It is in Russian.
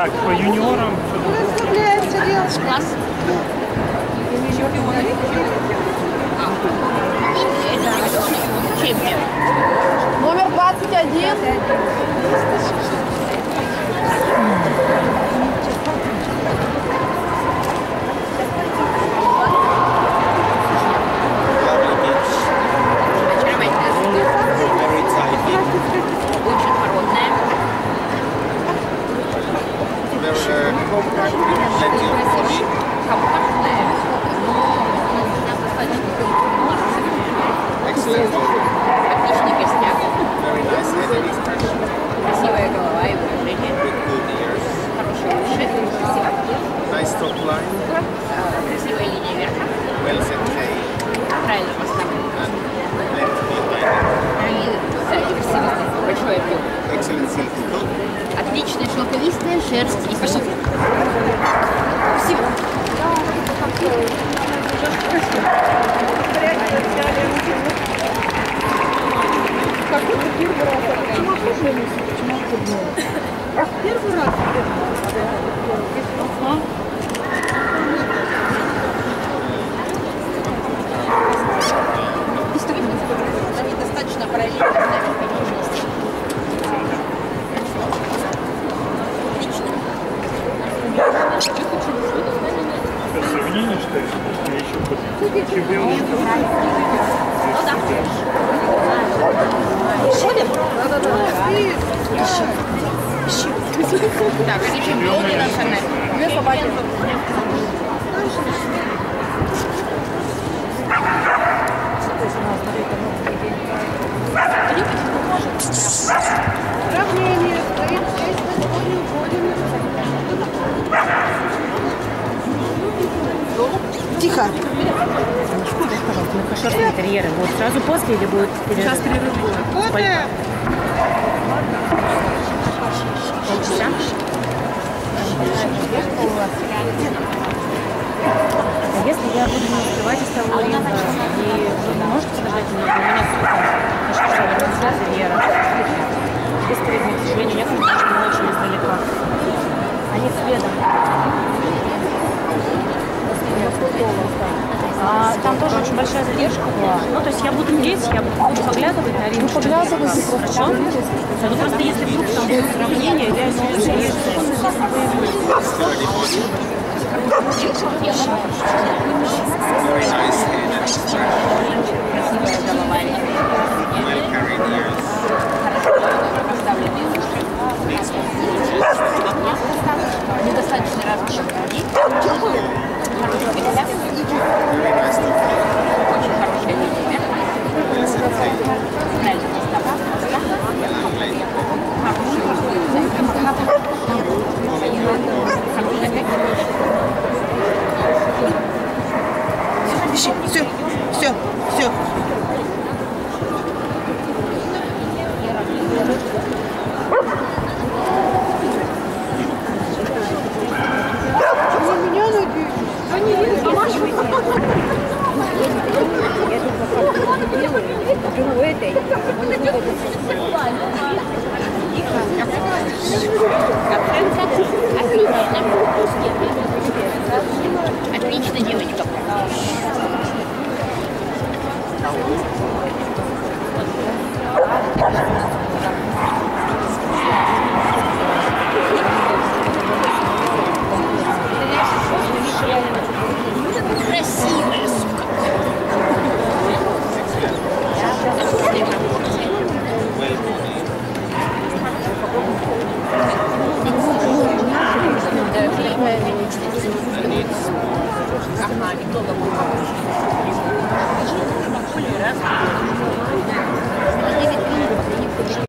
Так, по юниорам. Класс. Чемпион. Чемпион. Номер 21. Nice top line, А, Красивая линия верха. well set tail, Правильно поставлен. Большой объем. Excellent silky coat, Отличная шелковистая шерсть и спасибо. Спасибо. Они Это сравнение, что ли? Или еще кто-то? Чемпионы? Ну да. Так, они чемпионы национальные. Две собаки. Сравнение. Тихо. Шерстные интерьеры будут сразу после или будет перерыв? Сейчас перерыв будет. После. Полчаса? А если я буду не успевать из того и вы можете подождать меня? У меня супер. Что же, я интерьера. Там тоже очень большая задержка была. Ну, то есть я буду петь, я буду поглядывать на ринг. Вы поглядывайте просто. Ну, просто если вдруг там будет сравнение, я если body, very nice and Yeah.